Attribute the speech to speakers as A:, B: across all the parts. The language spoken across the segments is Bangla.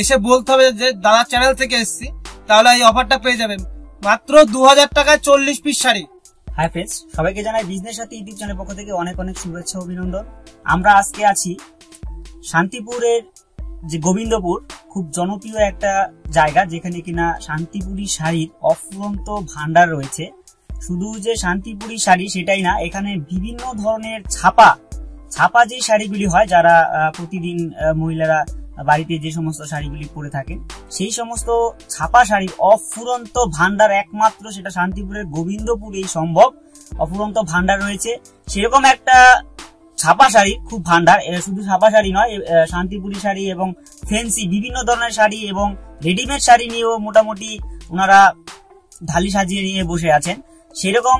A: এসে বলতে হবে যে দাদার চ্যানেল থেকে এসেছি, তাহলে এই অফারটা পেয়ে যাবেন। মাত্র দু হাজার টাকায় চল্লিশ পিস শাড়ি।
B: হাই ফ্রেন্ডস সবাইকে জানাই বিজনেস সাথে ইউটিউব চ্যানেল পক্ষ থেকে অনেক অনেক শুভেচ্ছা অভিনন্দন। আমরা আজকে আছি শান্তিপুরের যে গোবিন্দপুর, খুব জনপ্রিয় একটা জায়গা যেখানে কিনা শান্তিপুরি শাড়ির অফুরন্ত ভান্ডার রয়েছে। শুধু যে শান্তিপুরি শাড়ি সেটাই না, এখানে বিভিন্ন ধরনের ছাপা ছাপা যে শাড়িগুলি হয় যারা প্রতিদিন মহিলারা বাড়িতে যে সমস্ত শাড়িগুলি পরে থাকেন, সেই সমস্ত ছাপা শাড়ির অফুরন্ত ভান্ডার, একমাত্র সেটা শান্তিপুরের গোবিন্দপুরেই সম্ভব, অফুরন্ত ভান্ডার রয়েছে। সেরকম একটা ছাপা শাড়ি, খুব ভান্ডার শুধু ছাপা শাড়ি নয় শান্তিপুরি শাড়ি এবং ফেন্সি বিভিন্ন ধরনের শাড়ি এবং রেডিমেড শাড়ি নিয়েও মোটামুটি ওনারা ঢালি সাজিয়ে নিয়ে বসে আছেন। সেরকম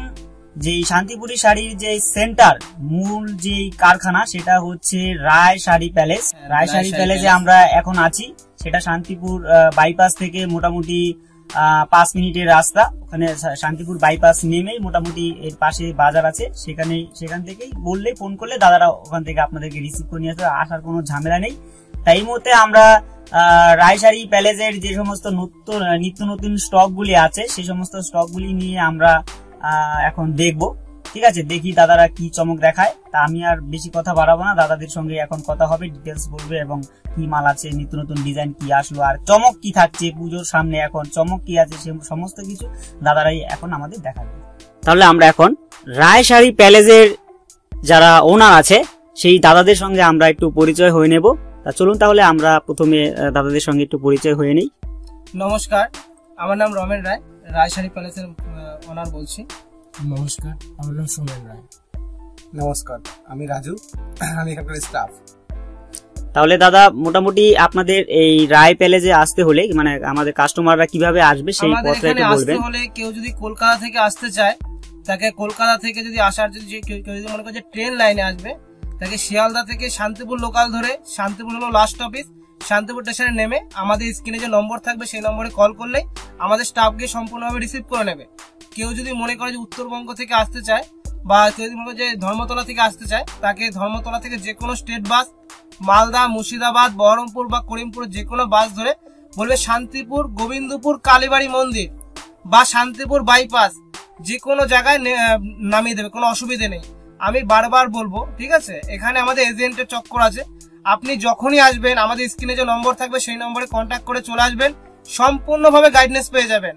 B: যে শান্তিপুরি শাড়ির যে সেন্টার মূল যে কারখানা সেটা হচ্ছে রায় শাড়ি প্যালেস।
A: হ্যাঁ,
B: রায় শাড়ি প্যালেসে আমরা এখন আছি। সেটা শান্তিপুর বাইপাস থেকে মোটামুটি পাঁচ মিনিটের রাস্তা। ওখানে শান্তিপুর বাইপাস নেমেই মোটামুটি এর পাশে বাজার আছে। সেখানে সেখান থেকেই বললে ফোন করলে দাদারা ওখান থেকে আপনাদেরকে রিসিভ করে নিয়ে আসবে। আসার কোনো ঝামেলা নেই। তাই এই মুহূর্তে আমরা আহ, রায়শাড়ি প্যালেসের যে সমস্ত নতুন নিত্য নতুন স্টকগুলি আছে সেই সমস্ত স্টকগুলি নিয়ে আমরা এখন দেখব। ঠিক আছে, দেখি দাদারা কি চমক দেখায়। তা আমি আর বেশি কথা বাড়াবো না। দাদাদের সঙ্গে এখন কথা হবে ডিটেলস বলবে এবং কি মাল আছে, নিত্য নতুন ডিজাইন কি আসলো, আর চমক কি থাকছে, পুজোর সামনে এখন চমক কি আছে, সে সমস্ত কিছু দাদারাই এখন আমাদের দেখাবে। তাহলে আমরা এখন রায় শাড়ি প্যালেসের যারা ওনার আছে, সেই দাদাদের সঙ্গে আমরা একটু পরিচয় হয়ে নেব। তা চলুন তাহলে আমরা প্রথমে দাদাদের সঙ্গে একটু পরিচয় হয়ে নেই।
A: নমস্কার, আমার নাম রমেন রায়, রায়শাড়ি প্যালেসের ওনার বলছি।
C: নমস্কার আমার নাম সোমেন রায়।
D: নমস্কার আমি রাজু। আমি এখানকার স্টাফ
B: তাহলে দাদা মোটামুটি আপনাদের এই রায় প্যালেসে আসতে হলে মানে আমাদের কাস্টমাররা কীভাবে আসবে সেই পথটা
A: এখানে
B: একটু
A: আসতে
B: বলবেন।
A: হলে কেউ যদি কলকাতা থেকে আসতে চায় তাকে কলকাতা থেকে যদি আসার যদি কেউ কেউ যদি মনে করে যে ট্রেন লাইনে আসবে তাকে শিয়ালদা থেকে শান্তিপুর লোকাল ধরে শান্তিপুর হলো লাস্ট অফিস শান্তিপুর স্টেশনে নেমে আমাদের স্ক্রিনে যে নম্বর থাকবে সেই নম্বরে কল করলেই আমাদের স্টাফ গিয়ে সম্পূর্ণভাবে রিসিভ করে নেবে। কেউ যদি মনে করে যে উত্তরবঙ্গ থেকে আসতে চায় বা কেউ যদি মনে করে যে ধর্মতলা থেকে আসতে চায়, তাকে ধর্মতলা থেকে যে কোনো স্টেট বাস, মালদা, মুর্শিদাবাদ, বহরমপুর বা করিমপুর যে কোনো বাস ধরে বলবে শান্তিপুর, গোবিন্দপুর, কালীবাড়ি মন্দির বা শান্তিপুর বাইপাস যে কোনো জায়গায় নামিয়ে দেবে, কোনো অসুবিধে নেই। আমি বারবার বলব, ঠিক আছে? এখানে আমাদের এজেন্টের চক্কর আছে। আপনি যখনই আসবেন, আমাদের স্ক্রিনে যে নম্বর থাকবে, সেই নম্বরে কন্ট্যাক্ট করে চলে আসবেন। সম্পূর্ণভাবে গাইডনেস পেয়ে যাবেন।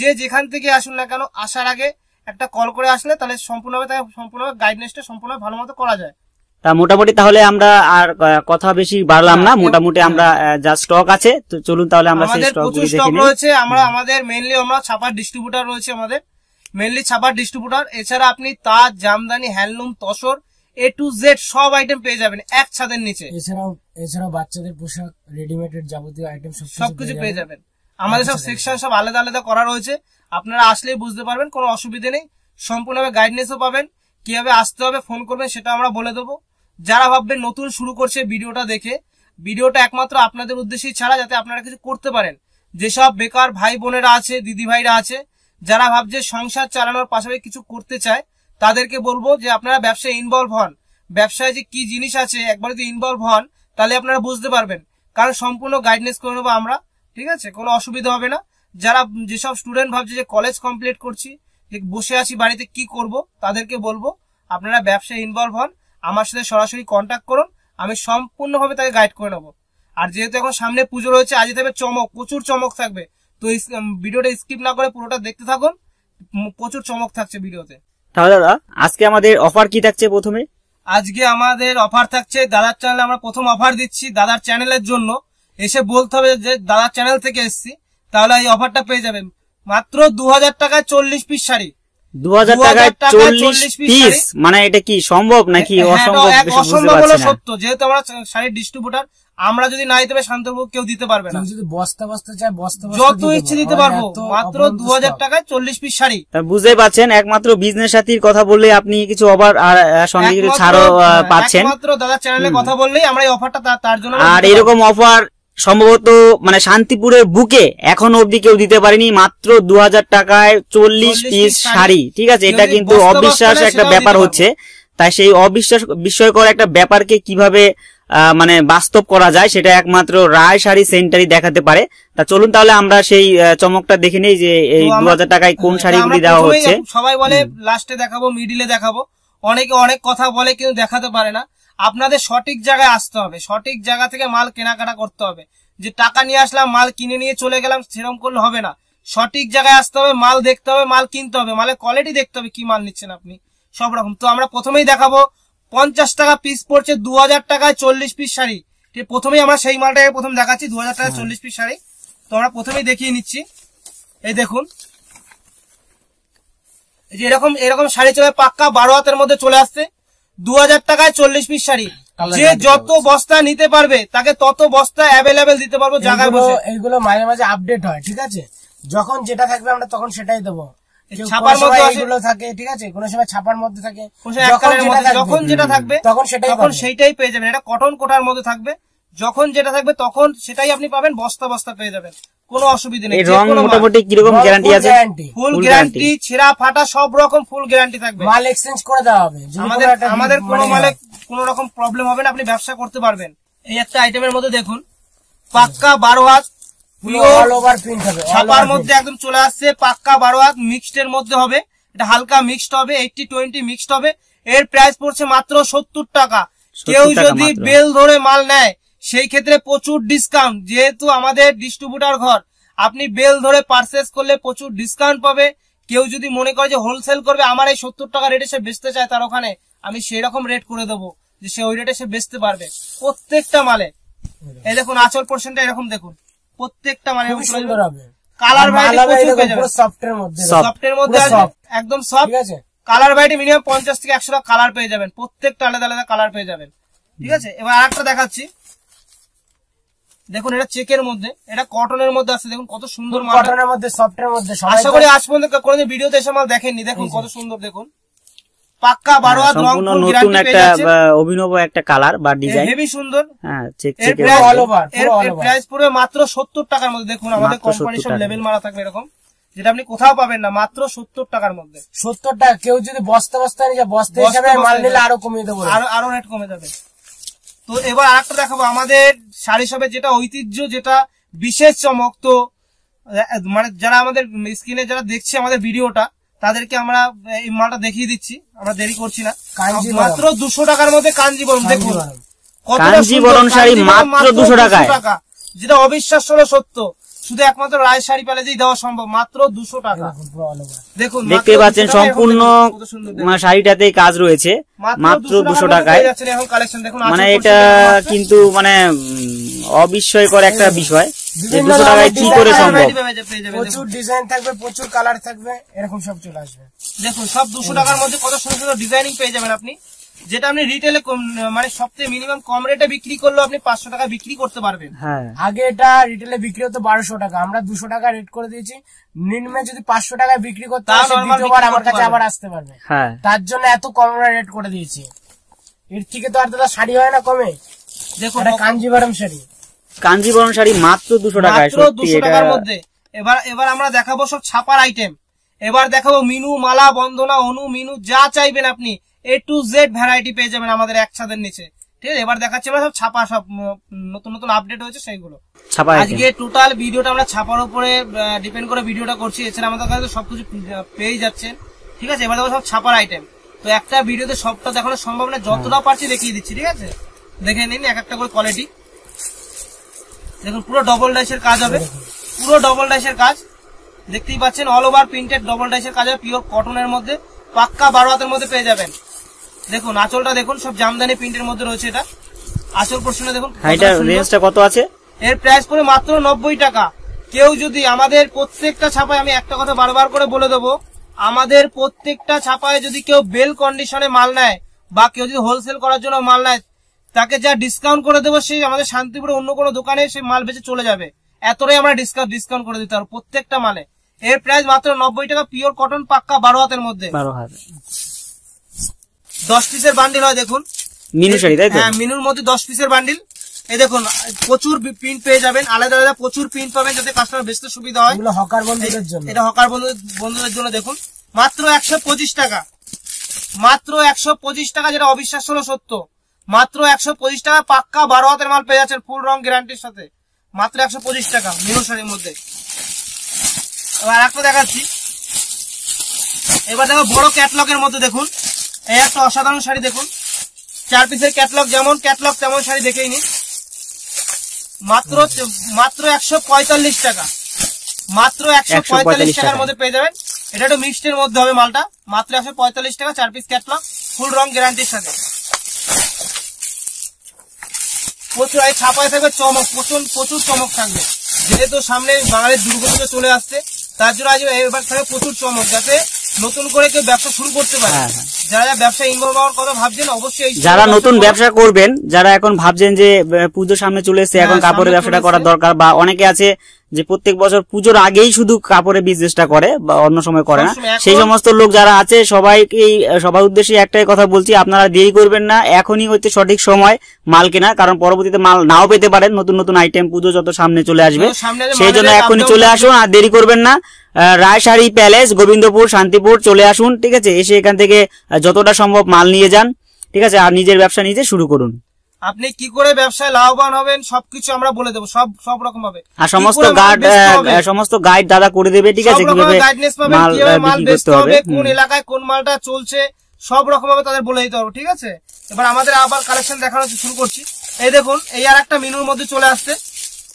A: যে যেখান থেকে আসুন না কেন আসার আগে একটা কল করে আসলে তাহলে সম্পূর্ণভাবে তাকে সম্পূর্ণভাবে গাইডনেসটা সম্পূর্ণ ভালো মতো করা যায়।
B: তা মোটামুটি তাহলে আমরা আর কথা বেশি বাড়লাম না।
A: হ্যাঁ,
B: মোটামুটি আমরা যা স্টক আছে তো চলুন তাহলে আমরা সেই স্টক
A: প্রচুর
B: গুলি
A: স্টক রয়েছে আমরা আমাদের মেনলি আমরা ছাপার ডিস্ট্রিবিউটার রয়েছে আমাদের। মেনলি ছাপার ডিস্ট্রিবিউটার এছাড়া আপনি Taj jamdani handloom tussar A to Z সব আইটেম পেয়ে যাবেন এক ছাদের নিচে।
C: এছাড়াও এছাড়াও বাচ্চাদের পোশাক রেডিমেডের যাবতীয় আইটেম
A: সবকিছু পেয়ে যাবেন। আমাদের সব সেকশন সব আলাদা আলাদা করা রয়েছে। আপনারা আসলেই বুঝতে পারবেন কোনো অসুবিধে নেই। সম্পূর্ণভাবে গাইডনেসও পাবেন। কীভাবে আসতে হবে ফোন করবেন সেটা আমরা বলে দেবো। যারা ভাববেন নতুন শুরু করছে ভিডিওটা দেখে ভিডিওটা একমাত্র আপনাদের উদ্দেশ্যেই ছাড়া যাতে আপনারা কিছু করতে পারেন। যেসব বেকার ভাই বোনেরা আছে দিদি ভাইরা আছে যারা ভাবছে সংসার চালানোর পাশাপাশি কিছু করতে চায় তাদেরকে বলব যে আপনারা ব্যবসায় ইনভলভ হন। ব্যবসায় যে কি জিনিস আছে একবার যদি ইনভলভ হন তাহলে আপনারা বুঝতে পারবেন। কারণ সম্পূর্ণ গাইডনেস করে নেব আমরা। ঠিক আছে? কোনো অসুবিধা হবে না। যারা যেসব স্টুডেন্ট ভাবছে যে কলেজ কমপ্লিট করছি যে বসে আছি বাড়িতে কি করব তাদেরকে বলব আপনারা ব্যবসায় ইনভলভ হন আমার সাথে সরাসরি কন্ট্যাক্ট করুন আমি সম্পূর্ণভাবে তাকে গাইড করে নেব। আর যেহেতু এখন সামনে পুজো রয়েছে আজকে থাকবে চমক প্রচুর চমক থাকবে। তো ভিডিওটা স্কিপ না করে পুরোটা দেখতে থাকুন প্রচুর চমক থাকছে ভিডিওতে।
B: তাহলে দাদা আজকে আমাদের অফার কি থাকছে প্রথমে?
A: আজকে আমাদের অফার থাকছে দাদার চ্যানেলে আমরা প্রথম অফার দিচ্ছি দাদার চ্যানেলের জন্য। এসে বলতে হবে যে দাদার চ্যানেল থেকে এসেছি তাহলে এই অফারটা পেয়ে যাবেন। মাত্র দু হাজার টাকায় চল্লিশ পিস শাড়ি।
B: দু হাজার টাকায় চল্লিশ পিস মানে এটা কি সম্ভব নাকি
A: হ্যাঁ,
B: অসম্ভব? বুঝতে
A: হলো সত্য। যেহেতু আমরা শাড়ির ডিস্ট্রিবিউটার আমরা যদি না দিতে পারি শান্তবাবু কেউ দিতে পারবে না।
C: যদি বস্তা বস্তা চায় বস্তা
A: যত ইচ্ছে দিতে পারব। মাত্র দু হাজার টাকায় চল্লিশ পিস শাড়ি।
B: তা বুঝতেই পাচ্ছেন একমাত্র বিজনেস সাথীর কথা বললে আপনি কিছু অফার আর সঙ্গে কিছু ছাড়ও
A: হ্যাঁ,
B: পাচ্ছেন।
A: একমাত্র দাদার চ্যানেলে কথা বললেই আমরা এই অফারটা তার- তার জন্য
B: আর এরকম অফার সম্ভবত মানে শান্তিপুরের বুকে এখন অবধি কেউ দিতে পারেনি মাত্র দু হাজার টাকায় চল্লিশ পিস শাড়ি। ঠিক আছে? এটা কিন্তু অবিশ্বাস একটা ব্যাপার হচ্ছে। তাই সেই অবিশ্বাস বিস্ময়কর একটা ব্যাপারকে কীভাবে মানে বাস্তব করা যায় সেটা একমাত্র রায় শাড়ি সেন্টারই দেখাতে পারে। তা চলুন তাহলে আমরা সেই চমকটা দেখে নেই যে এই দু হাজার টাকায় কোন
A: হ্যাঁ,
B: শাড়িগুলি দেওয়া হচ্ছে।
A: সবাই বলে লাস্টে দেখাবো মিডিলে দেখাবো। অনেকে অনেক কথা বলে কিন্তু দেখাতে পারে না। আপনাদের সঠিক জায়গায় আসতে হবে। সঠিক জায়গা থেকে মাল কেনাকাটা করতে হবে। যে টাকা নিয়ে আসলাম মাল কিনে নিয়ে চলে গেলাম সেরকম করলে হবে না। সঠিক জায়গায় আসতে হবে মাল দেখতে হবে মাল কিনতে হবে মালের কোয়ালিটি দেখতে হবে কি মাল নিচ্ছেন আপনি। সব রকম। তো আমরা প্রথমেই দেখাবো পঞ্চাশ টাকা পিস পড়ছে দু হাজার টাকায় চল্লিশ পিস শাড়ি। ঠিক প্রথমেই আমরা সেই মালটাকে প্রথম দেখাচ্ছি দু হাজার টাকায় চল্লিশ পিস শাড়ি। তো আমরা প্রথমেই দেখিয়ে নিচ্ছি। এই দেখুন। এরকম এরকম শাড়ি চলে পাক্কা বারো হাতের মধ্যে চলে আসছে। দু হাজার টাকায় চল্লিশ পিস শাড়ি। যে যত বস্তা নিতে পারবে তাকে তত বস্তা অ্যাভেলেবেল দিতে পারব জায়গায় বসে।
C: এইগুলো মাঝে মাঝে আপডেট হয় ঠিক আছে? যখন যেটা থাকবে আমরা তখন সেটাই দেবো।
A: ছাপার মধ্যে
C: থাকে ঠিক আছে? কোন সময় ছাপার মধ্যে থাকে। যখন যেটা থাকবে। তখন সেটাই
A: তখন সেইটাই পেয়ে যাবেন। এটা কটন কোটার মধ্যে থাকবে। যখন যেটা থাকবে তখন সেটাই আপনি পাবেন বস্তা বস্তা পেয়ে যাবেন। কোনো অসুবিধা নেই
B: রং মোটামুটি কীরকম
C: রং
B: গ্যারান্টি আছে?
A: ফুল গ্যারান্টি ছেঁড়া ফাটা সব রকম ফুল গ্যারান্টি থাকবে।
C: মাল এক্সচেঞ্জ করে দেওয়া হবে।
A: আমাদের
C: কোনো
A: আমাদের কোনো
C: মানে-
A: মালে কোনো রকম প্রবলেম হবে না আপনি ব্যবসা করতে পারবেন। এই একটা আইটেমের মধ্যে দেখুন পাক্কা বারো হাত ছাপার মধ্যে একদম চলে আসছে পাক্কা বারো হাত মিক্সড এর মধ্যে হবে। এটা হালকা মিক্সড হবে এইটটি টোয়েন্টি মিক্সড হবে। এর প্রাইস পড়ছে মাত্র সত্তর টাকা। কেউ যদি বেল ধরে মাল নেয় সেই ক্ষেত্রে প্রচুর ডিসকাউন্ট যেহেতু আমাদের ডিস্ট্রিবিউটার ঘর আপনি বেল ধরে পারচেস করলে প্রচুর ডিসকাউন্ট পাবে। কেউ যদি মনে করে যে হোলসেল করবে আমার এই সত্তর টাকা রেটে সে বেচতে চায় তার ওখানে আমি সেই রকম রেট করে দেবো যে সে ওই রেটে সে বেচতে পারবে। প্রত্যেকটা মালে। এই দেখুন আচল পোর্শনটা এরকম দেখুন। প্রত্যেকটা মানে
C: সুন্দর হবে
A: কালার
C: মাল
A: যাবেন।
C: সফটের মধ্যে।
A: সফটের মধ্যে একদম সফট
C: ঠিক আছে?
A: কালার ভ্যারাইটি মিনিমাম পঞ্চাশ থেকে একশো টাকা কালার পেয়ে যাবেন। প্রত্যেকটা আলাদা আলাদা কালার পেয়ে যাবেন। ঠিক আছে? এবার আরেকটা দেখাচ্ছি। দেখুন এটা চেকের মধ্যে এটা কটনের মধ্যে আছে দেখুন কত সুন্দর মাল
C: কটনের মধ্যে সফটের মধ্যে
A: আশা করি আজ পর্যন্ত কোনোদিন ভিডিওতে এসে মাল দেখেননি। দেখুন কত সুন্দর দেখুন। পাক্কা বারো হাত রং
B: হ্যাঁ, নতুন একটা
A: পেয়ে যাচ্ছে
B: আহ, অভিনব একটা কালার বা ডিজাইন
A: হেভি সুন্দর।
B: হ্যাঁ চেক চেক
A: প্রাইস
C: all
A: এর প্রাইস পড়বে মাত্র সত্তর টাকার মধ্যে। দেখুন আমাদের
B: মাত্র
A: কোম্পানি সব লেভেল মারা থাকবে এরকম। যেটা আপনি কোথাও পাবেন না মাত্র সত্তর টাকার মধ্যে।
C: সত্তর টাকা কেউ যদি বস্তা বস্তা নিয়ে বস্তা হিসাবে মাল নিলে আরও কমিয়ে দেবো।
A: আরও আরও রেট কমে যাবে। তো এবার আরেকটা দেখাবো। আমাদের শাড়ি শপের যেটা ঐতিহ্য যেটা বিশেষ চমক তো মানে যারা আমাদের স্ক্রিনে যারা দেখছে আমাদের ভিডিওটা তাদেরকে আমরা এই মালটা দেখিয়ে দিচ্ছি। আমরা দেরি করছি না। মাত্র দুশো টাকার মধ্যে কাঞ্জিবরম দেখুন।
C: কাঞ্জিবরম।
B: শাড়ি মাত্র দুশো
A: টাকা। যেটা অবিশ্বাস্য হলো সত্য। শুধু একমাত্র রায় শাড়ি প্যালেজেই দেওয়া সম্ভব মাত্র দুশো টাকা।
C: দেখুন,
B: দেখতে পাচ্ছেন
A: 200 টাকায় এরকম
B: সম্পূর্ণ। মানে শাড়িটাতেই কাজ রয়েছে মাত্র দুশো টাকায়।
A: কালেকশন দেখুন
B: মানে এটা। কিন্তু মানে অবিস্ময়কর একটা বিষয় যে দুশো টাকায় কি করে সম্ভব?
A: Variety পেয়ে যাবে- পেয়ে যাবে,
C: প্রচুর
A: দেখুন।
C: ডিজাইন থাকবে প্রচুর কালার থাকবে এরকম সব চলে আসবে।
A: দেখুন সব দুশো টাকার মধ্যে কত সুন্দর সুন্দর ডিজাইনিং পেয়ে যাবেন আপনি। যেটা আপনি রিটেলে মানে সবথেকে মিনিমাম কম রেটে বিক্রি করলেও আপনি পাঁচশো টাকা বিক্রি করতে পারবেন।
B: হ্যাঁ।
C: আগে এটা রিটেলে বিক্রি হতো বারোশো টাকা আমরা দুশো টাকা রেট করে দিয়েছি। নিম্নে যদি পাঁচশো টাকায় বিক্রি করতে দ্বিতীয়বার আমার কাছে আবার আসতে পারবে।
B: হ্যাঁ।
C: তার জন্য এত কম রেট করে দিয়েছি। এর থেকে তো আর দাদা শাড়ি হয় না কমে।
A: দেখুন
C: এটা কাঞ্জিভারম শাড়ি।
B: কাঞ্জিবরম শাড়ি মাত্র দুশো টাকায়
A: মাত্র দুশো টাকার মধ্যে। এবার এবার আমরা দেখাবো সব ছাপার আইটেম এবার দেখাবো মিনু মালা বন্দনা অনু মিনু যা চাইবেন আপনি। এ টু জেড ভ্যারাইটি পেয়ে যাবেন আমাদের এক ছাদের নিচে। ঠিক আছে? এবার দেখাচ্ছি আমরা সব ছাপা সব নতুন নতুন আপডেট হয়েছে সেইগুলো।
B: ছাপা
A: আজকে টোটাল ভিডিওটা আমরা ছাপার উপরে ডিপেন্ড করে ভিডিওটা করছি। এছাড়া আমাদের কাছে তো সবকিছু পেয়ে যাচ্ছেন ঠিক আছে? এবার দেখো সব ছাপার আইটেম তো একটা ভিডিওতে সবটা দেখানো সম্ভব না যতটা পারছি দেখিয়ে দিচ্ছি ঠিক আছে? দেখে নিন এক একটা করে কোয়ালিটি দেখুন পুরো ডবল ডাইসের কাজ হবে। পুরো ডবল ডাইসের কাজ। দেখতেই পাচ্ছেন অল ওভার প্রিন্টেড ডবল ডাইসের কাজ হবে। পিওর কটনের মধ্যে পাক্কা বারো হাতের মধ্যে পেয়ে যাবেন। দেখুন আঁচলটা দেখুন সব জামদানি প্রিন্টের মধ্যে রয়েছে এটা। আঁচল পোর্শনে দেখুন
B: রেঞ্জটা কত আছে?
A: এর প্রাইস পড়ে মাত্র নব্বই টাকা। কেউ যদি আমাদের প্রত্যেকটা ছাপায় আমি একটা কথা বারবার করে বলে দেবো আমাদের প্রত্যেকটা ছাপায় যদি কেউ বেল কন্ডিশনে মাল নেয় বা কেউ যদি হোলসেল করার জন্য মাল নেয় তাকে যা ডিসকাউন্ট করে দেবো সেই আমাদের শান্তিপুরে অন্য কোনো দোকানে সে মাল বেচে চলে যাবে। এতটাই আমরা ডিসকাউন্ট ডিসকাউন্ট করে দিতে পারব প্রত্যেকটা মালে। এর প্রাইস মাত্র নব্বই টাকা পিওর কটন পাক্কা বারো হাতের মধ্যে।
B: বারো হাত
A: দশ পিসের বান্ডিল হয় দেখুন।
B: মিনু শাড়ি তাই তো?
A: হ্যাঁ মিনুর মধ্যে দশ পিসের বান্ডিল এই দেখুন প্রচুর প্রিন্ট পেয়ে যাবেন। আলাদা আলাদা প্রচুর প্রিন্ট পাবেন যাতে কাস্টমার বেচতে সুবিধা হয়।
C: হকার বন্ধুদের জন্য।
A: এটা হকার বন্ধু বন্ধুদের জন্য দেখুন। মাত্র একশো পঁচিশ টাকা। মাত্র একশো পঁচিশ টাকা যেটা অবিশ্বাস হলো সত্য। মাত্র একশো পঁচিশ টাকা পাক্কা বারো হাতের মাল পেয়ে যাচ্ছেন ফুল রং গ্যারান্টির সাথে। মাত্র একশো পঁচিশ টাকা মিনু শাড়ির মধ্যে। এবার একটা দেখাচ্ছি। এবার দেখো বড় ক্যাটলগের মধ্যে দেখুন। এই একটা অসাধারণ শাড়ি দেখুন। চার পিসের ক্যাটলগ যেমন ক্যাটলগ তেমন শাড়ি দেখেই নিন। মাত্র মাত্র একশো পঁয়তাল্লিশ টাকা। মাত্র একশো পঁয়তাল্লিশ টাকার মধ্যে পেয়ে যাবেন। এটা একটু মিক্সডের মধ্যে হবে মালটা। মাত্র একশো পঁয়তাল্লিশ টাকা চার পিস ক্যাটলগ ফুল রং গ্যারান্টির সাথে প্রচুর এই ছাপায় থাকবে চমক প্রচুর প্রচুর চমক থাকবে। যেহেতু সামনে বাঙালির দুর্গাপুজো চলে আসছে তার জন্য আজ এবার থাকবে প্রচুর চমক। যাতে নতুন করে কেউ ব্যবসা শুরু করতে পারে।
B: হ্যাঁ, হ্যাঁ।
A: যারা ব্যবসা ইনভলভ হওয়ার কথা ভাবছেন অবশ্যই
B: যারা নতুন ব্যবসা করবেন যারা এখন ভাবছেন যে পুজোর পুজো সামনে চলে এসছে এখন
A: হ্যাঁ,
B: কাপড়ের ব্যবসাটা করার দরকার বা অনেকে আছে যে প্রত্যেক বছর পুজোর আগেই শুধু কাপড়ের বিজনেসটা করে বা অন্য সময় করে না। সেই সমস্ত লোক যারা আছে সবাইকেই সবার উদ্দেশ্যে একটাই কথা বলছি আপনারা দেরি করবেন না। এখনই হচ্ছে সঠিক সময় মাল কেনা কারণ পরবর্তীতে মাল নাও পেতে পারেন। নতুন নতুন আইটেম পুজো যত সামনে চলে আসবে সেই জন্য এখনই চলে আসুন আর দেরি করবেন না। রায়শাড়ি প্যালেস গোবিন্দপুর শান্তিপুর চলে আসুন ঠিক আছে? এসে এখান থেকে যতটা সম্ভব মাল নিয়ে যান ঠিক আছে? আর নিজের ব্যবসা নিজে শুরু করুন।
A: আপনি কি করে ব্যবসায় লাভবান হবেন সবকিছু আমরা বলে দেবো সব সব রকম ভাবে
B: আর সমস্ত
A: হবে?
B: সমস্ত গাইড দাদা করে দেবে ঠিক আছে কীভাবে
A: পাবেন,
B: মাল
A: কীভাবে মাল বেচতে
B: হবে
A: কোন এলাকায় কোন মালটা চলছে সব রকম ভাবে তাদের বলে দিতে হবে ঠিক আছে? এবার আমাদের আবার কালেকশন দেখানো শুরু করছি। এই দেখুন এই আর একটা মেনুর মধ্যে চলে আসছে।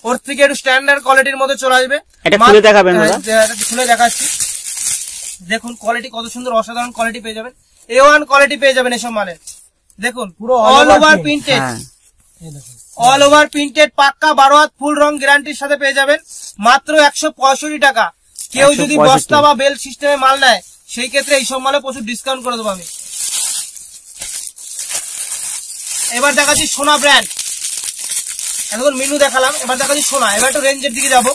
A: ওর থেকে একটু স্ট্যান্ডার্ড কোয়ালিটির মধ্যে চলে আসবে।
B: এটা খুলে দেখাবেন
A: হ্যাঁ? খুলে দেখাচ্ছি। দেখুন কোয়ালিটি কত সুন্দর অসাধারণ কোয়ালিটি পেয়ে যাবেন। এ ওয়ান কোয়ালিটি পেয়ে যাবেন এসব মালের। দেখুন
C: পুরো
A: অল ওভার। প্রিন্টেড
B: হ্যাঁ।
A: অল ওভার প্রিন্টেড পাক্কা বারো হাত ফুল রং গ্যারান্টির সাথে পেয়ে যাবেন। মাত্র একশো পঁয়ষট্টি টাকা। কেউ যদি বস্তা বা বেল সিস্টেমে মাল নেয় সেই ক্ষেত্রে এইসব মালে প্রচুর ডিসকাউন্ট করে দেবো আমি। এবার দেখাচ্ছি সোনা ব্র্যান্ড এখন মেনু দেখালাম। এবার দেখাচ্ছি সোনা। এবার একটু রেঞ্জের দিকে যাব।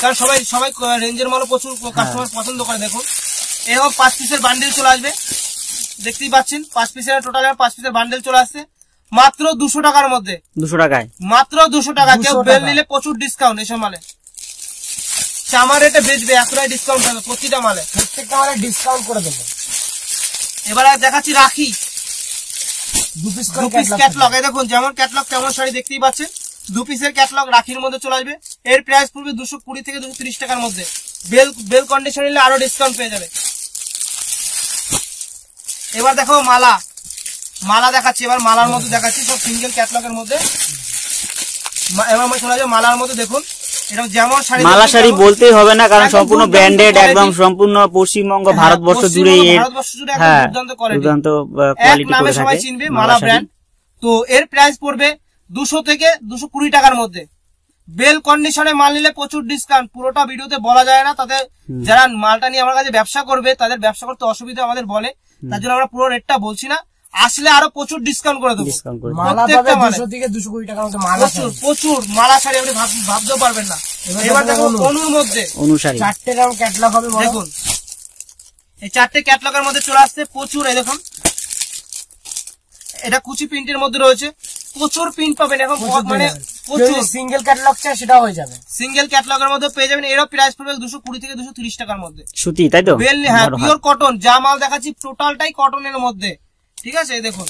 A: কারণ সবাই সবাই রেঞ্জের মালও প্রচুর কাস্টমার পছন্দ করে দেখুন। এরকম পাঁচ পিসের বান্ডেল চলে আসবে। দেখতেই পাচ্ছেন পাঁচ পিসের টোটাল পাঁচ পিসের বান্ডেল চলে আসছে। মাত্র দুশো টাকার মধ্যে।
B: দুশো টাকায়।
A: মাত্র দুশো টাকা। কেউ বেল নিলে প্রচুর ডিসকাউন্ট এসব মালে। চামার রেটে বেচবে এতটাই ডিসকাউন্ট হবে প্রতিটা মালে।
C: প্রত্যেকটা মালে ডিসকাউন্ট করে দেবো।
A: এবার দেখাচ্ছি রাখি।
C: দু পিস
A: ক্যাটলগ এই দেখুন যেমন ক্যাটলগ তেমন শাড়ি দেখতেই পাচ্ছেন। দু পিসের ক্যাটলগ রাখির মধ্যে চলে আসবে। এর প্রাইস পড়বে দুশো কুড়ি থেকে দুশো তিরিশ টাকার মধ্যে। বেল বেল কন্ডিশন নিলে আরও ডিসকাউন্ট পেয়ে যাবে। এবার দেখো মালা। মালা দেখাচ্ছি এবার মালার মধ্যে দেখাচ্ছি সব সিঙ্গেল ক্যাটলগের মধ্যে। এবার চলে যাব মালার মধ্যে দেখুন এরকম যেমন শাড়ি
B: মালা শাড়ি বলতেই হবে না কারণ সম্পূর্ণ ব্র্যান্ডেড একদম সম্পূর্ণ পশ্চিমবঙ্গ
A: হ্যাঁ,
B: ভারতবর্ষ জুড়ে হ্যাঁ
A: দুর্দান্ত quality।
B: দুর্দান্ত
A: এক
B: কোয়ালিটি করে
A: সবাই চিনবে
B: মালা
A: মালা ব্র্যান্ড তো এর প্রাইস পড়বে দুশো থেকে দুশো কুড়ি টাকার মধ্যে। বেল কন্ডিশনে মাল নিলে প্রচুর ডিসকাউন্ট পুরোটা ভিডিওতে বলা যায় না তাদের যারা মালটা নিয়ে আমার কাছে ব্যবসা করবে তাদের ব্যবসা করতে অসুবিধা আমাদের বলে। তার জন্য আমরা পুরো রেটটা বলছি না। আসলে আরও প্রচুর ডিসকাউন্ট করে দেবো।
C: দুশো থেকে দুশো কুড়ি টাকার মতো মালা
A: প্রচুর প্রচুর মালা শাড়ি আপনি ভাবতেও পারবেন না।
C: এবার
A: এবার
C: দেখো
A: দেখো
C: অনু।
A: অনুর মধ্যে।
B: অনুসারী।
C: চারটে রকম ক্যাটলগ হবে
A: দেখুন। এই চারটে ক্যাটলগের মধ্যে চলে আসছে প্রচুর এই দেখুন। এটা কুচি প্রিন্টের মধ্যে রয়েছে। প্রচুর প্রিন্ট পাবেন। এখন মানে প্রচুর।
C: সিঙ্গেল ক্যাটলগ চাই সেটাও হয়ে যাবে।
A: সিঙ্গেল ক্যাটলগের মধ্যে পেয়ে যাবেন এরও প্রাইস পড়বে দুশো কুড়ি থেকে দুশো তিরিশ টাকার মধ্যে।
B: সুতি তাই তো?
A: বেল হ্যাঁ পিওর কটন যা মাল দেখাচ্ছি টোটালটাই কটনের মধ্যে। ঠিক আছে দেখুন।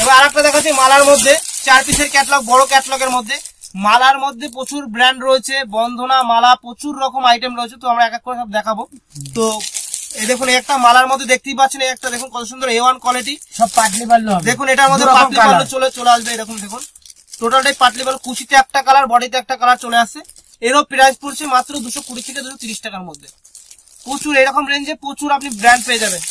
A: এবার আরেকটা দেখাচ্ছি মালার মধ্যে। চার পিসের ক্যাটলগ বড় ক্যাটলগের মধ্যে। মালার মধ্যে প্রচুর ব্র্যান্ড রয়েছে বন্ধনা মালা প্রচুর রকম আইটেম রয়েছে তো আমরা এক এক করে সব দেখাবো। তো এই দেখুন একটা মালার মধ্যে দেখতেই পাচ্ছেন এই একটা দেখুন কত সুন্দর এ ওয়ান কোয়ালিটি
C: সব পাটলি পাল্লু
A: দেখুন এটার মধ্যে। পাল্লু চলে চলে আসবে এরকম দেখুন। টোটালটাই পাতলি বল কুচিতে একটা কালার বডিতে একটা কালার চলে আসে। এরও প্রাইস পড়ছে মাত্র দুশো কুড়ি থেকে দুশো তিরিশ টাকার মধ্যে। প্রচুর এরকম রেঞ্জে প্রচুর আপনি ব্র্যান্ড পেয়ে যাবেন।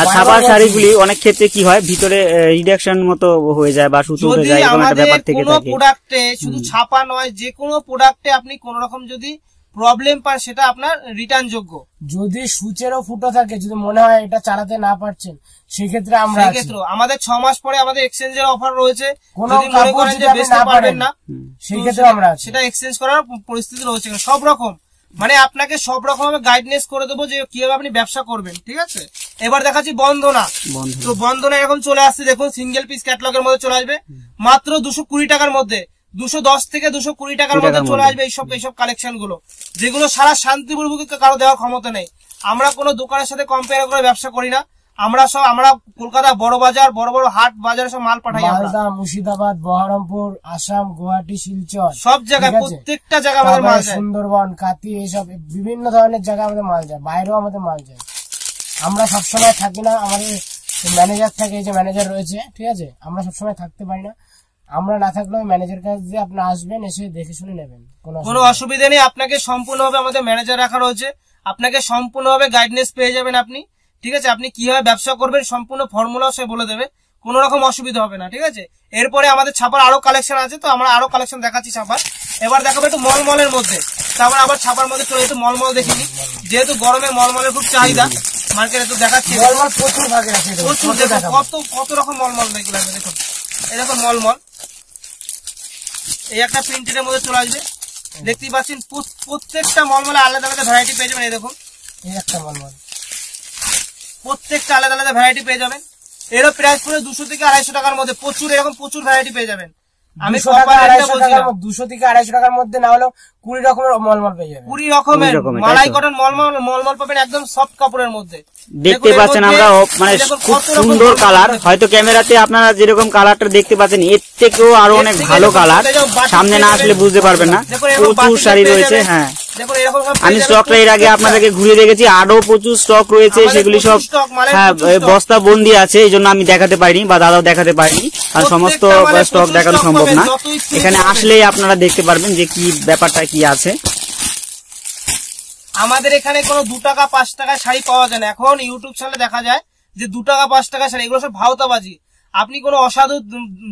B: আর ছাপার শাড়িগুলি অনেক ক্ষেত্রে কি হয় ভিতরে রিডাকশন মতো হয়ে যায় বা সুতো উঠে যায় এরকম একটা ব্যাপার থেকে
A: কোনো
B: থাকে।
A: প্রোডাক্টে শুধু ছাপা নয় যে কোনো প্রোডাক্টে আপনি কোন রকম যদি প্রবলেম পান সেটা আপনার রিটার্ন যোগ্য।
C: যদি সুচেরও ফুটো থাকে যদি মনে হয় এটা চালাতে না পারছেন সেক্ষেত্রে আমরা
A: সেক্ষেত্রে আমাদের ছ মাস পরে আমাদের এক্সচেঞ্জের অফার রয়েছে।
C: কোনো
A: মনে করেন যে বেচতে পারবেন না
C: সেক্ষেত্রে আমরা
A: সেটা এক্সচেঞ্জ করার পরিস্থিতি রয়েছে। সব রকম মানে আপনাকে সব রকম ভাবে গাইডনেস করে দেবো যে কীভাবে আপনি ব্যবসা করবেন ঠিক আছে? এবার দেখাচ্ছি বন্ধনা তো বন্ধনা এরকম চলে আসছে দেখুন সিঙ্গেল পিস ক্যাটলগের মধ্যে চলে আসবে মাত্র দুশো কুড়ি টাকার মধ্যে। দুশো দশ থেকে দুশো কুড়ি টাকার মধ্যে চলে আসবে এইসব এইসব কালেকশনগুলো যেগুলো সারা শান্তিপুর বুকে কারও দেওয়ার ক্ষমতা নেই। আমরা কোনো দোকানের সাথে কম্পেয়ার করে ব্যবসা করি না। আমরা সব আমরা কলকাতা বড় বাজার বড় বড় হাট বাজারে সব মাল পাঠাই
C: মালদা মুর্শিদাবাদ বহরমপুর আসাম গুয়াহাটি শিলচর।
A: সব জায়গায় প্রত্যেকটা জায়গায় আমাদের মাল যায়।
C: সুন্দরবন কাতি এইসব বিভিন্ন ধরনের জায়গায় আমাদের মাল যায়। বাইরেও আমাদের মাল যায়। আমরা সবসময় থাকি না আমাদের ম্যানেজার থাকে এই যে ম্যানেজার রয়েছে ঠিক আছে? আমরা সবসময় থাকতে পারি না। আমরা না থাকলেও ম্যানেজার কাছে আপনি আসবেন এসে দেখে শুনে নেবেন। কোনো
A: অসুবিধা নেই। আপনাকে সম্পূর্ণভাবে আমাদের ম্যানেজার রাখা রয়েছে। আপনাকে সম্পূর্ণভাবে গাইডনেস পেয়ে যাবেন আপনি। ঠিক আছে? আপনি কীভাবে ব্যবসা করবেন সম্পূর্ণ ফর্মুলা সে বলে দেবে। কোনো রকম অসুবিধা হবে না ঠিক আছে? এরপরে আমাদের ছাপার আরও কালেকশন আছে তো আমরা আরও কালেকশন দেখাচ্ছি ছাপার। এবার দেখাবো একটু মলমলের মধ্যে। তারপর আবার ছাপার মধ্যে চলে একটু মলমল দেখিনি। যেহেতু গরমে মলমলের খুব চাহিদা মার্কেটে তো দেখাচ্ছি।
C: মলমল প্রচুর ভাগে আছে
A: প্রচুর কত কত রকম মলমল দেখুন। এরকম মলমল। এই একটা প্রিন্টের মধ্যে চলে আসবে। দেখতেই পাচ্ছেন প্রত্যেকটা মলমলে আলাদা আলাদা ভ্যারাইটি পেয়ে যাবেন এই দেখুন।
C: এই একটা মলমল।
A: প্রত্যেকটা আলাদা আলাদা ভ্যারাইটি পেয়ে যাবেন। এরও প্রাইস পড়ে দুশো থেকে আড়াইশো টাকার মধ্যে। প্রচুর এরকম প্রচুর ভ্যারাইটি পেয়ে যাবেন। আমি
C: দুশো আড়াইশো টাকার মধ্যে থেকে আড়াইশো টাকার মধ্যে না হলেও কুড়ি রকমের মলমল পেয়ে যাবে
A: কুড়ি রকমের মালাই কটন মলমল মলমল পাবেন একদম সফট কাপড়ের মধ্যে।
B: দেখতে পাচ্ছেন আমরা মানে খুব সুন্দর কালার। হয়তো ক্যামেরাতে আপনারা যেরকম কালারটা দেখতে পাচ্ছেন এর থেকেও
A: আরও
B: অনেক ভালো কালার। সামনে না আসলে বুঝতে পারবেন না। প্রচুর শাড়ি রয়েছে হ্যাঁ। আমি স্টকটা এর আগে। আপনাদেরকে ঘুরিয়ে দেখেছি আরও প্রচুর স্টক রয়েছে সেগুলি সব হ্যাঁ। বস্তা বন্দি আছে এই জন্য আমি দেখাতে পারিনি বা দাদাও দেখাতে পারিনি। কারণ সমস্ত স্টক দেখানো সম্ভব না। এখানে আসলেই আপনারা দেখতে পারবেন যে কি ব্যাপারটা কি আছে।
A: আমাদের এখানে কোনো দু টাকা পাঁচ টাকায় শাড়ি পাওয়া যায় না। এখন ইউটিউব চ্যানেলে দেখা যায় যে দু টাকা পাঁচ টাকা শাড়ি এগুলো সব ভাওতাবাজি। আপনি কোনো অসাধু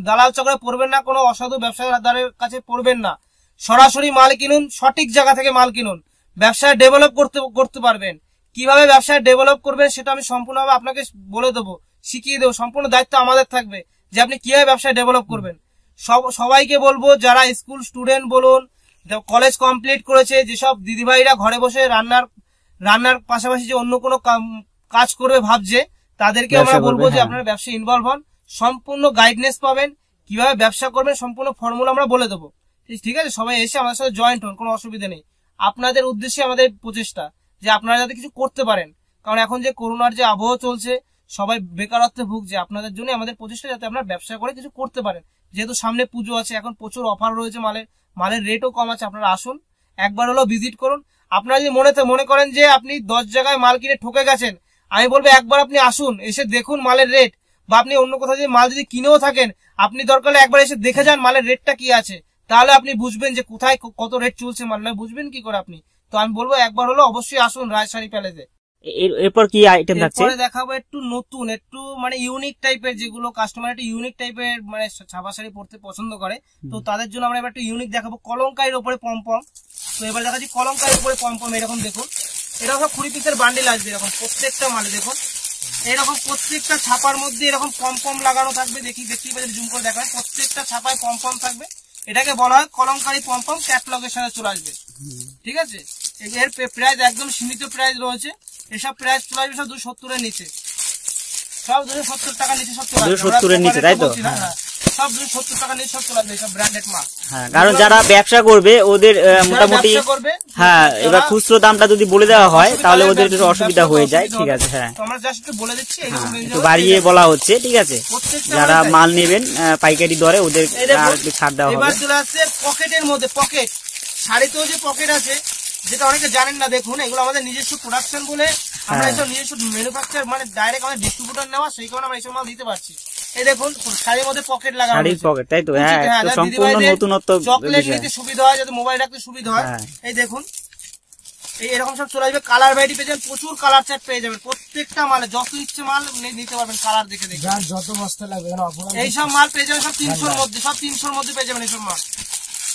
A: দালাল চক্রে পড়বেন না কোনো অসাধু ব্যবসাদারের কাছে পড়বেন না। সরাসরি মাল কিনুন সঠিক জায়গা থেকে মাল কিনুন। ব্যবসায় ডেভেলপ করতে করতে পারবেন। কীভাবে ব্যবসায় ডেভেলপ করবেন সেটা আমি সম্পূর্ণভাবে আপনাকে বলে দেবো শিখিয়ে দেবো। সম্পূর্ণ দায়িত্ব আমাদের থাকবে যে আপনি কীভাবে ব্যবসায় ডেভেলপ করবেন। সব সবাইকে বলব যারা স্কুল স্টুডেন্ট বলুন কলেজ কমপ্লিট করেছে যেসব দিদিভাইরা ঘরে বসে রান্নার রান্নার পাশাপাশি যে অন্য কোনো কাজ করবে ভাবছে তাদেরকে আমরা বলব যে
B: হ্যাঁ।
A: আপনারা ব্যবসায় ইনভলভ হন। সম্পূর্ণ গাইডনেস পাবেন। কীভাবে ব্যবসা করবেন সম্পূর্ণ ফর্মুলা আমরা বলে দেবো। ঠিক আছে, সবাই এসে আমাদের সাথে জয়েন্ট হন, কোনো অসুবিধা নেই। আপনাদের উদ্দেশ্যে আমাদের প্রচেষ্টা, যে আপনারা যাতে কিছু করতে পারেন। কারণ এখন যে করোনার যে আবহাওয়া চলছে, সবাই বেকারত্বে ভুগছে, আপনাদের জন্য আমাদের প্রচেষ্টা যাতে আপনারা ব্যবসা করে কিছু করতে পারেন। যেহেতু সামনে পুজো আছে, এখন প্রচুর অফার রয়েছে মালের মালের রেটও কম আছে, আপনারা আসুন, একবার হলো ভিজিট করুন। আপনারা যদি মনে মনে করেন যে আপনি দশ জায়গায় মাল কিনে ঠকে গেছেন, আমি বলব একবার আপনি আসুন, এসে দেখুন মালের রেট বা আপনি অন্য কোথাও যদি মাল যদি কিনেও থাকেন, আপনি দরকার হলে একবার এসে দেখে যান মালের রেটটা কি আছে। তাহলে আপনি বুঝবেন যে কোথায় কত রেট চলছে মাল নয় বুঝবেন কি করে আপনি? তো আমি বলব একবার হলো অবশ্যই আসুন রাজশাহী প্যালেসে
B: এর- এরপর কি আইটেম থাকছে?
A: এরপরে দেখাবো একটু নতুন একটু মানে ইউনিক টাইপের যেগুলো কাস্টমার একটু ইউনিক টাইপের মানে ছাপা শাড়ি পরতে পছন্দ করে। তো তাদের জন্য আমরা এবার একটু ইউনিক দেখাবো। কলঙ্কাইয়ের উপরে পমপম তো এবার দেখাচ্ছি কলঙ্কাইয়ের উপরে পমপম এরকম দেখুন। এরকম সব কুড়ি পিসের বান্ডিল আসবে এরকম প্রত্যেকটা মালে দেখুন। এরকম প্রত্যেকটা ছাপার মধ্যে এরকম পমপম লাগানো থাকবে। দেখি দেখতেই পাচ্ছি জুম করে দেখায় প্রত্যেকটা ছাপায় পমপম থাকবে। এটাকে বলা হয় কলঙ্কারি পম্পম ক্যাটলগের সাথে চলে আসবে। ঠিক আছে? এর প্রাইস একদম সীমিত প্রাইস রয়েছে। এসব প্রাইস চলে আসবে সব দুশো সত্তরের নিচে। সব দুশো সত্তর টাকা নিচে সব চলে আসবে।
B: সত্তরের নিচে, তাই তো?
A: হ্যাঁ। সব সত্তর টাকা নিচে সব চলে আসবে সব ব্র্যান্ডেড মাল।
B: হ্যাঁ কারণ যারা ব্যবসা করবে ওদের মোটামুটি হ্যাঁ এবার খুচরো দামটা যদি বলে দেওয়া হয় তাহলে ওদের একটু অসুবিধা হয়ে যায় ঠিক আছে হ্যাঁ।
A: একটু
B: হ্যাঁ, বাড়িয়ে বলা হচ্ছে ঠিক আছে। যারা
A: মাল
B: নেবেন পাইকারি দরে ওদের ছাড় দেওয়া
A: এবার
B: হবে।
A: চলে আসছে পকেটের মধ্যে পকেট। শাড়িতেও যে পকেট আছে যেটা অনেকে জানেন না দেখুন এগুলো আমাদের নিজস্ব প্রোডাকশন বলে আমরা
B: হ্যাঁ।
A: এইসব নিজস্ব ম্যানুফ্যাকচার মানে ডাইরেক্ট আমাদের ডিস্ট্রিবিউটর নেওয়া সেই কারণে আমরা এইসব মাল দিতে পারছি। এই দেখুন শাড়ির মধ্যে পকেট লাগানো
B: শাড়ির পকেট তাই তো? হ্যাঁ
A: হ্যাঁ,
B: সম্পূর্ণ নতুনত্ব
A: চকলেট নিতে সুবিধা হয় যাতে মোবাইল রাখতে সুবিধা হয়। এই দেখুন এই এরকম সব চলে আসবে। কালার ভ্যারাইটি পেয়ে যাবেন প্রচুর কালার চার্ট পেয়ে যাবেন। প্রত্যেকটা মালে যত ইচ্ছে মাল নিতে পারবেন কালার দেখে দেখে।
C: যত বস্তা লাগবে এখানে অপরাধ
A: এইসব মাল পেয়ে যাবেন সব তিনশোর মধ্যে সব তিনশোর মধ্যে পেয়ে যাবেন এইসব মাল।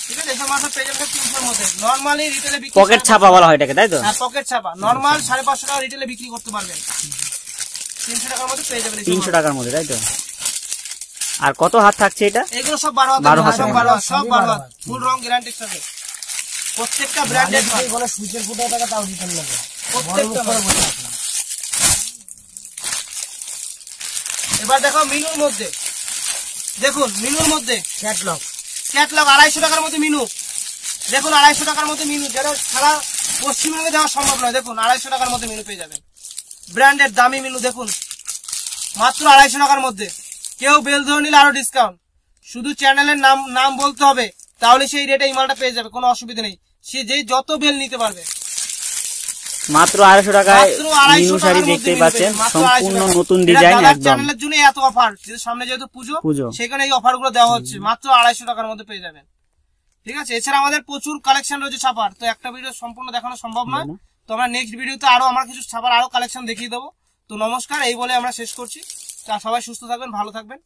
A: ঠিক আছে? এইসব মাল সব পেয়ে যাবেন সব তিনশোর মধ্যে। নর্মালি রিটেলে
B: পকেট ছাপা বলা হয় এটাকে তাই তো?
A: হ্যাঁ পকেট ছাপা। নর্মাল সাড়ে পাঁচশো টাকা রিটেলে বিক্রি করতে পারবেন। তিনশো টাকার মধ্যে পেয়ে যাবেন
B: তিনশো টাকার মধ্যে তাই তো? আর কত হাত থাকছে এটা?
A: এগুলো সব বারো হাত
B: বারো হাত
A: সব
B: টাকা।
A: বারো হাত। ফুল রং গ্যারান্টির সাথে প্রত্যেকটা ব্র্যান্ডেড
C: যদি কোনো সুচের ফুটে টাকা তাও বড় মুখ
A: প্রত্যেকটা। এবার দেখো মিনুর মধ্যে। দেখুন মিনুর মধ্যে।
C: ক্যাটলগ
A: ক্যাটলগ আড়াইশো টাকার মধ্যে মিনু। দেখুন আড়াইশো টাকার মধ্যে মিনু। যেটা সারা পশ্চিমবঙ্গে দেওয়া সম্ভব নয়। দেখুন আড়াইশো টাকার মধ্যে মিনু পেয়ে যাবেন। ব্র্যান্ডেড দামি মিনু দেখুন। মাত্র আড়াইশো টাকার মধ্যে। কেউ বেল ধরে নিলে আরও ডিসকাউন্ট শুধু চ্যানেলের নাম নাম বলতে হবে তাহলে সেই রেটে এই মালটা পেয়ে যাবে কোনো অসুবিধা নেই। সে যে যত বেল নিতে পারবে।
B: মাত্র আড়াইশো টাকায় মিনু শাড়ি দেখতেই পাচ্ছেন সম্পূর্ণ নতুন ডিজাইন একদম।
A: চ্যানেলের জন্য এত অফার সামনে যেহেতু পুজো
B: পুজো।
A: সেখানে এই অফারগুলো দেওয়া হচ্ছে মাত্র আড়াইশো টাকার মধ্যে পেয়ে যাবেন। ঠিক আছে? এছাড়া আমাদের প্রচুর কালেকশন রয়েছে ছাপার। তো একটা ভিডিও সম্পূর্ণ দেখানো সম্ভব নয়। তো আমরা নেক্সট ভিডিওতে আরও আমরা কিছু ছাপার আরও কালেকশন দেখিয়ে দেবো। তো নমস্কার এই বলে আমরা শেষ করছি। সবাই সুস্থ থাকবেন ভালো থাকবেন।